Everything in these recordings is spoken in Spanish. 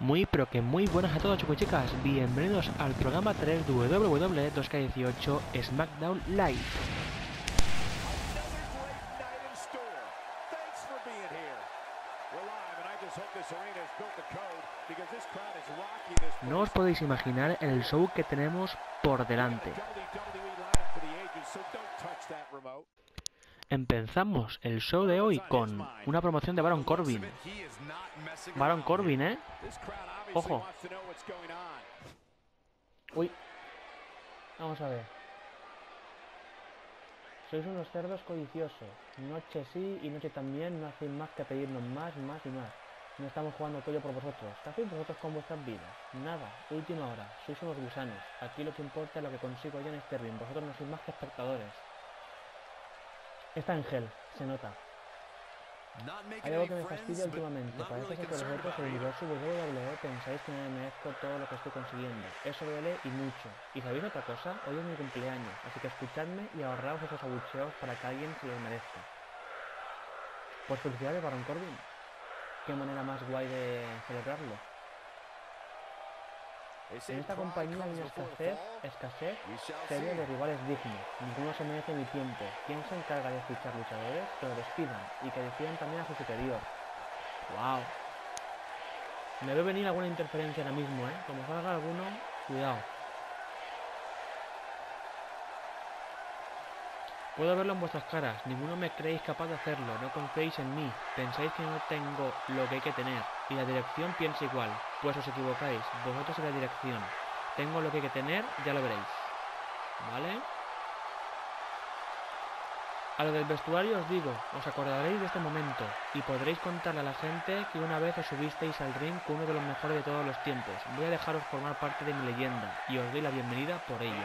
Muy pero que muy buenas a todos chicos y chicas, bienvenidos al programa 3 WWE 2K18 SmackDown Live. No os podéis imaginar el show que tenemos por delante. Empezamos el show de hoy con una promoción de Baron Corbin. Baron Corbin, ¿eh? Ojo. Uy. Vamos a ver. Sois unos cerdos codiciosos. Noche sí y noche también no hacéis más que pedirnos más, más y más. No estamos jugando pollo por vosotros. ¿Qué hacéis vosotros con vuestras vidas? Nada. Última hora. Sois unos gusanos. Aquí lo que importa es lo que consigo yo en este ring. Vosotros no sois más que espectadores. Está en gel, se nota. Hay algo que me fastidia últimamente. Parece que vosotros, el universo WWE, pensáis que no me merezco todo lo que estoy consiguiendo. Eso duele y mucho. ¿Y sabéis otra cosa? Hoy es mi cumpleaños, así que escuchadme y ahorraos esos abucheos para que alguien se los merezca. Pues felicidades, Baron Corbin. Qué manera más guay de celebrarlo. En esta compañía hay una escasez, escasez seria de rivales dignos. Ninguno se merece mi tiempo. ¿Quién se encarga de fichar luchadores? Que lo despidan y que decidan también a su superior. ¡Wow! Me veo venir alguna interferencia ahora mismo, ¿eh? Como salga alguno, cuidado. Puedo verlo en vuestras caras, ninguno me creéis capaz de hacerlo, no confiéis en mí, pensáis que no tengo lo que hay que tener, y la dirección piensa igual, pues os equivocáis, vosotros y la dirección. Tengo lo que hay que tener, ya lo veréis. ¿Vale? A lo del vestuario os digo, os acordaréis de este momento, y podréis contarle a la gente que una vez os subisteis al ring con uno de los mejores de todos los tiempos. Voy a dejaros formar parte de mi leyenda, y os doy la bienvenida por ello.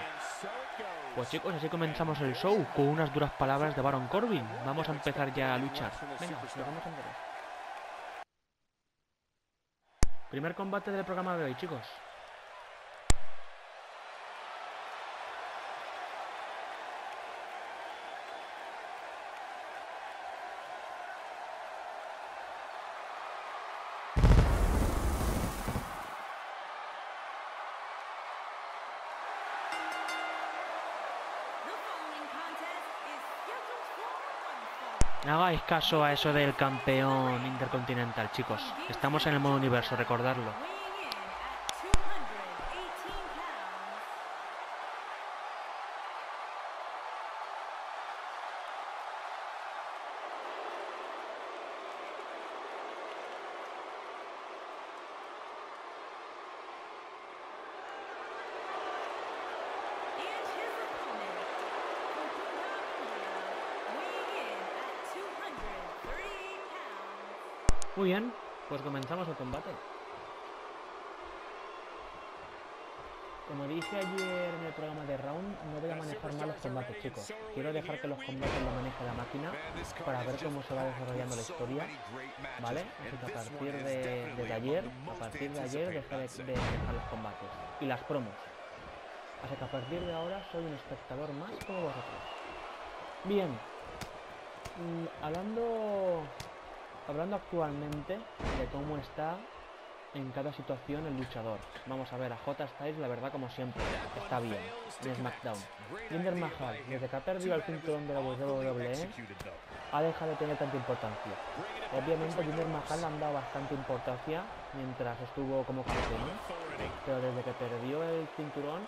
Pues chicos, así comenzamos el show con unas duras palabras de Baron Corbin. Vamos a empezar ya a luchar. Venga, nos vamos a. Primer combate del programa de hoy, chicos. No hagáis caso a eso del campeón intercontinental, chicos. Estamos en el modo universo, recordarlo. Muy bien, pues comenzamos el combate. Como dije ayer en el programa de Round, no voy a manejar mal los combates, chicos. Quiero dejar que los combates lo maneje la máquina para ver cómo se va desarrollando la historia, ¿vale? Así que a partir de, de ayer, a partir de ayer dejaré de dejar los combates y las promos. Así que a partir de ahora soy un espectador más como vosotros. Bien, mm, hablando Hablando actualmente de cómo está en cada situación el luchador. Vamos a ver, a J Styles, la verdad, como siempre, está bien. En SmackDown. Jinder Mahal, desde que ha perdido el cinturón de la WWE, ha dejado de tener tanta importancia. Obviamente, Jinder Mahal le han dado bastante importancia mientras estuvo como campeón, pero desde que perdió el cinturón,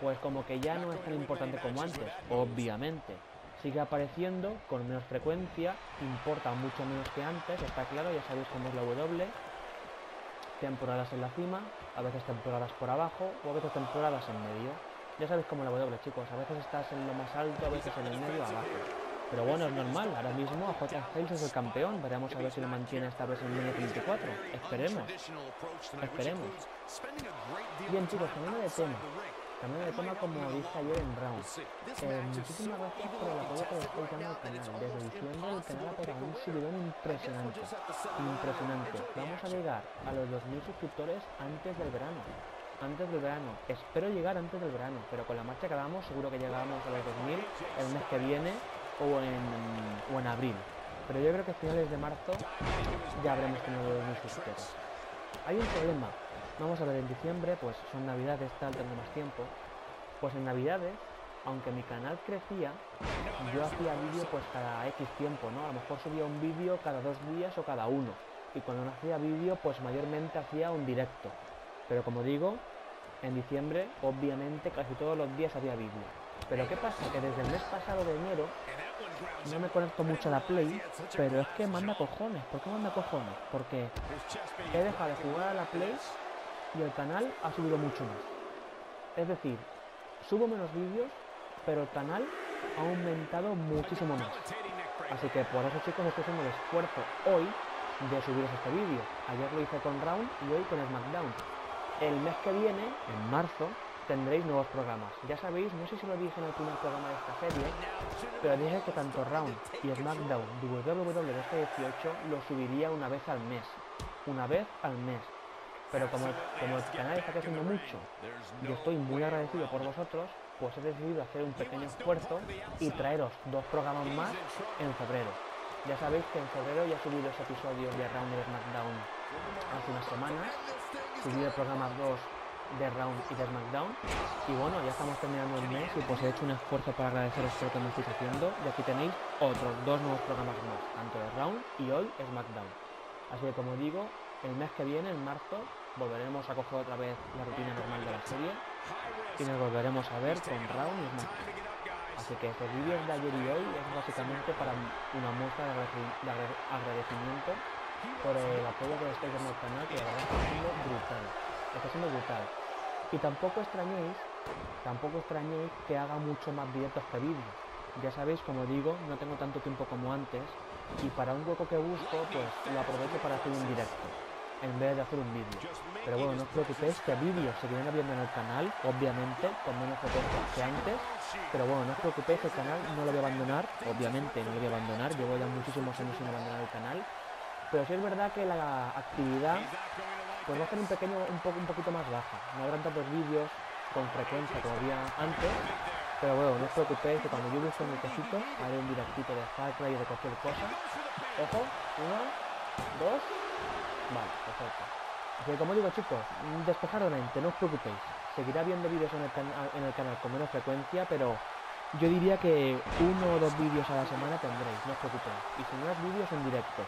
pues como que ya no es tan importante como antes, obviamente sigue apareciendo con menos frecuencia, importa mucho menos que antes, está claro, ya sabéis cómo es la W, temporadas en la cima, a veces temporadas por abajo o a veces temporadas en medio. Ya sabéis cómo la W, chicos, a veces estás en lo más alto, a veces en el medio, abajo. Pero bueno, es normal, ahora mismo J Styles es el campeón, veremos a ver si lo mantiene esta vez en el 24. Esperemos, esperemos. Bien chicos, cambiando de tema, Cambiando de tema como dije ayer en Round. Eh, muchísimas gracias por el apoyo que le estáis dando al canal. Desde diciembre el canal ha pegado un subidón impresionante. Impresionante. Vamos a llegar a los 2.000 suscriptores antes del verano. Antes del verano. Espero llegar antes del verano, pero con la marcha que damos seguro que llegamos a los 2.000 el mes que viene o en, o en abril. Pero yo creo que a finales de marzo ya habremos tenido los 2.000 suscriptores. hay un problema. Vamos a ver, en diciembre, pues son navidades, tal, tengo más tiempo. Pues en navidades, aunque mi canal crecía, yo hacía vídeo pues cada X tiempo, ¿no? A lo mejor subía un vídeo cada dos días o cada uno. Y cuando no hacía vídeo, pues mayormente hacía un directo. Pero como digo, en diciembre, obviamente, casi todos los días había vídeo. Pero ¿qué pasa? Que desde el mes pasado de enero no me conecto mucho a la Play, pero es que manda cojones. ¿Por qué manda cojones? Porque he dejado de jugar a la Play y el canal ha subido mucho más. Es decir, subo menos vídeos, pero el canal ha aumentado muchísimo más. Así que por eso chicos estoy haciendo el esfuerzo hoy de subiros este vídeo. Ayer lo hice con Round y hoy con SmackDown. El mes que viene, en marzo, tendréis nuevos programas. Ya sabéis, no sé si lo dije en el primer programa de esta serie, pero dije que tanto Round y SmackDown WWE de este 18 lo subiría una vez al mes. Una vez al mes. Pero como, el canal está creciendo mucho y estoy muy agradecido por vosotros, pues he decidido hacer un pequeño esfuerzo y traeros dos programas más en febrero. Ya sabéis que en febrero ya subí dos episodios de Round y SmackDown hace unas semanas. Subí el programa 2 de Round y de SmackDown. Y bueno, ya estamos terminando el mes y pues he hecho un esfuerzo para agradeceros todo lo que me estáis haciendo. Y aquí tenéis otros dos nuevos programas más, tanto de Round y hoy SmackDown. Así que como digo, el mes que viene, en marzo, volveremos a coger otra vez la rutina normal de la serie y nos volveremos a ver con Round y SmackDown. Así que estos vídeos de ayer y hoy es básicamente para una muestra de, agradecimiento por el apoyo que estáis dando al canal, que la verdad está siendo brutal. Está siendo brutal. Y tampoco extrañéis, tampoco extrañéis que haga mucho más directos que vídeos. Ya sabéis, como digo, no tengo tanto tiempo como antes y para un hueco que busco, pues lo aprovecho para hacer un directo en vez de hacer un vídeo. Pero bueno, no os preocupéis que vídeos se vienen viendo en el canal, obviamente, con menos frecuencia que antes. Pero bueno, no os preocupéis, el canal no lo voy a abandonar, obviamente no lo voy a abandonar, llevo ya muchísimos años sin abandonar el canal. Pero sí es verdad que la actividad pues va a ser un pequeño, un poco un poquito más baja. No habrán tantos vídeos con frecuencia como había antes. Pero bueno, no os preocupéis que cuando yo busque mi quesito, haré un directito de Far o de cualquier cosa. Ojo, uno, dos, Vale, perfecto. Así que como digo chicos, despejar la mente, no os preocupéis. Seguirá viendo vídeos en el, canal con menos frecuencia, pero yo diría que uno o dos vídeos a la semana tendréis, no os preocupéis. Y si no es vídeos en directo.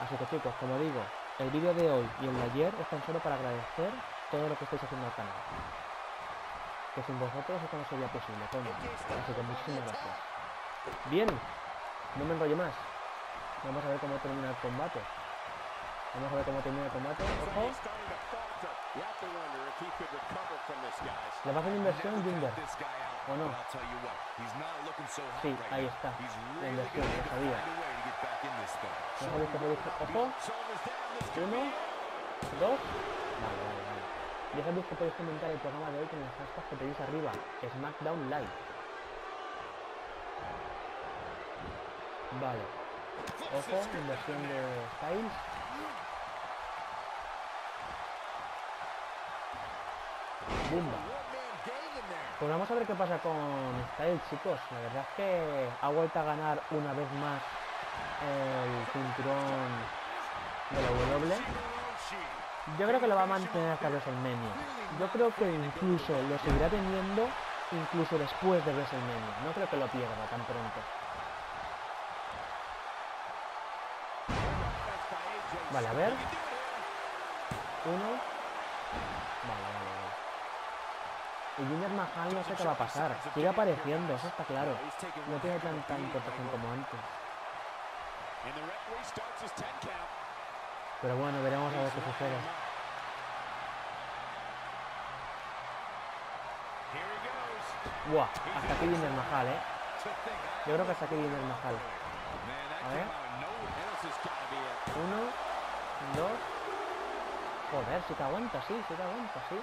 Así que chicos, como digo, el vídeo de hoy y el de ayer están solo para agradecer todo lo que estáis haciendo al canal. Que sin vosotros esto no sería posible, coño. Así que muchísimas gracias. Bien, no me enrollo más. Vamos a ver cómo termina el combate. Vamos a ver cómo termina el combate. Ojo. Le va a hacer inversión Jinder. ¿O no? Sí, ahí está. La inversión, lo sabía. Sabéis que podéis... Ojo. Uno. Dos. Vale, vale, vale. Ya sabéis que podéis comentar el programa de hoy con el hashtag que tenéis arriba. SmackDown Live. Vale. Ojo, inversión de Styles. Pues vamos a ver qué pasa con Styles, chicos. La verdad es que ha vuelto a ganar una vez más el cinturón de la W. Yo creo que lo va a mantener hasta WrestleMania. Yo creo que incluso lo seguirá teniendo incluso después de WrestleMania. No creo que lo pierda tan pronto. Vale, a ver. Uno. Vale, vale. Y Jinder Mahal no sé qué va a pasar. Sigue apareciendo, eso está claro. No tiene tanta importancia como antes. Pero bueno, veremos a ver qué sucede. Buah, hasta aquí Jinder Mahal, eh. Yo creo que hasta aquí Jinder Mahal. A ver. Uno, dos. Joder, si te aguanta, sí, si te aguanta, sí.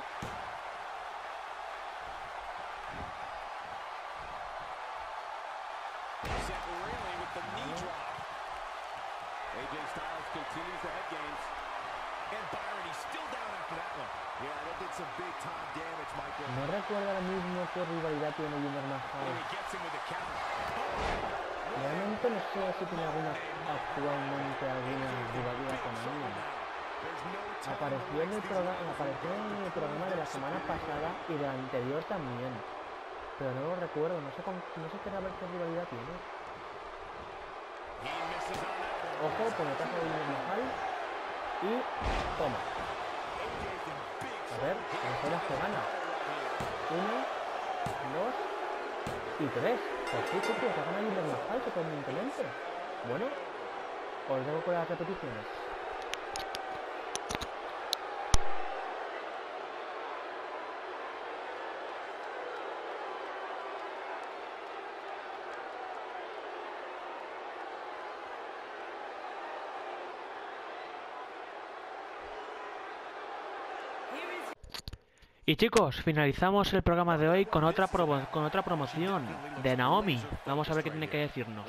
No recuerdo ahora mismo qué rivalidad tiene Jinder Mahal. Realmente no sé si tiene alguna actualmente alguna rivalidad con alguien. Apareció en, el programa, apareció en el programa de la semana pasada y del anterior también. Pero no lo recuerdo, no sé, con, no sé qué, qué rivalidad tiene. Ojo, puñetazo de Mahal. Y toma. A ver, son las que gana. Uno, dos y tres. Pues sí, sí, que gana Mahal sorprendentemente. Bueno, os dejo con las repeticiones. Y chicos, finalizamos el programa de hoy con otra, con otra promoción de Naomi. Vamos a ver qué tiene que decirnos.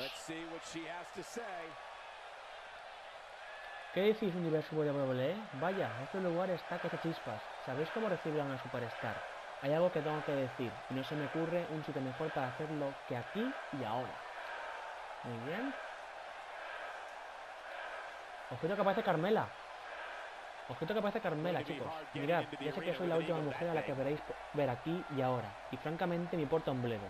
¿Qué decís universo WWE? Vaya, este lugar está que se chispas. ¿Sabéis cómo recibir a una superstar? Hay algo que tengo que decir y no se me ocurre un sitio mejor para hacerlo que aquí y ahora. Muy bien. Ojito que aparece Carmela. Ojito que parece Carmela, chicos. Mirad, ya sé que soy la última mujer a la que veréis ver aquí y ahora, y francamente me importa un bledo.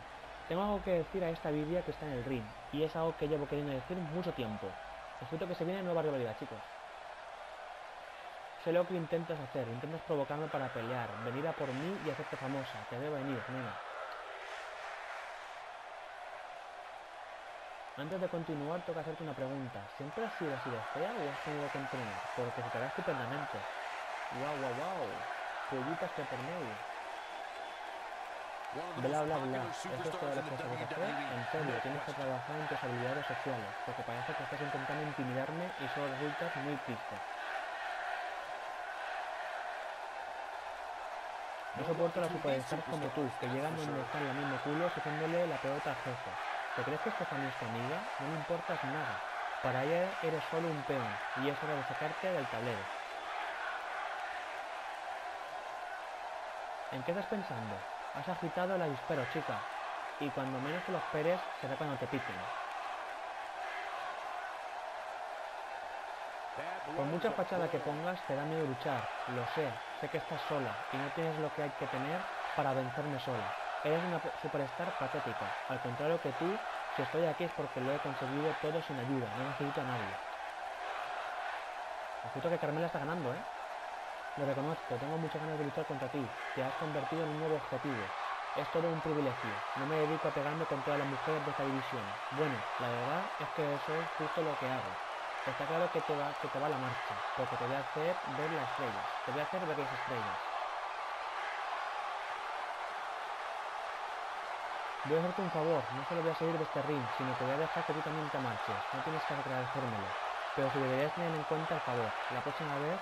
Tengo algo que decir a esta Biblia que está en el ring, y es algo que llevo queriendo decir mucho tiempo. Ojito que se viene nueva rivalidad, chicos. Sé lo que intentas hacer, intentas provocarme para pelear, venir a por mí y hacerte famosa. Te veo venir, nena. Antes de continuar, toca hacerte una pregunta. ¿Siempre has sido así de fea o has tenido que entrenar? Porque se te ve estupendamente. ¡Wow, wow, wow! Pollitas que por medio. Bla, bla, bla. ¿Eso es todo lo que sabes hacer? En serio, tienes que trabajar en tus habilidades sociales, porque parece que estás intentando intimidarme y solo resultas muy triste. No soporto a las superstars como tú, que llegan donde están la misma culo haciéndole la pelota al jefe. ¿Te crees que Stephanie es tu amiga? No le importas nada. Para ella eres solo un peón y es hora de sacarte del tablero. ¿En qué estás pensando? Has agitado el avispero, chica. Y cuando menos te lo esperes, será cuando te piquen. Por mucha fachada que pongas, te da miedo luchar. Lo sé, sé que estás sola y no tienes lo que hay que tener para vencerme sola. Eres una superstar patética. Al contrario que tú, si estoy aquí es porque lo he conseguido todo sin ayuda. No necesito a nadie. Ojito que Carmela está ganando, ¿eh? Lo reconozco, tengo muchas ganas de luchar contra ti. Te has convertido en un nuevo objetivo. Es todo un privilegio. No me dedico a pegarme con todas las mujeres de esta división. Bueno, la verdad es que eso es justo lo que hago. Está claro que te va, que te va la marcha, porque te voy a hacer ver las estrellas. Te voy a hacer ver las estrellas. Voy a hacerte un favor, no solo voy a seguir de este ring, sino que voy a dejar que tú también te marches. No tienes que agradecérmelo. Pero si deberías tener en cuenta el favor, la próxima vez,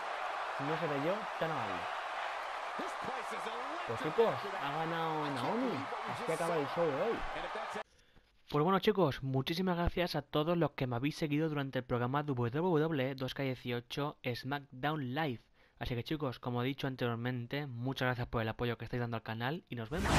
si no seré yo, ya no hablo. Pues chicos, ha ganado Naomi. Así acaba el show de hoy. Pues bueno chicos, muchísimas gracias a todos los que me habéis seguido durante el programa WWE 2K18 SmackDown Live. Así que chicos, como he dicho anteriormente, muchas gracias por el apoyo que estáis dando al canal y nos vemos.